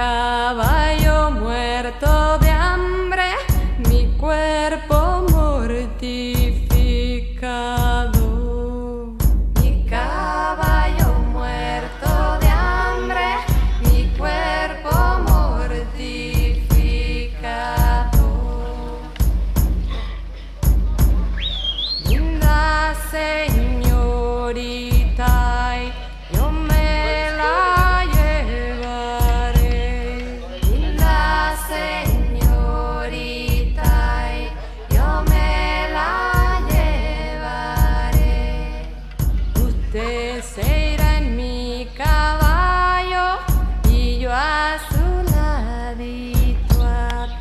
acabar.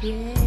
A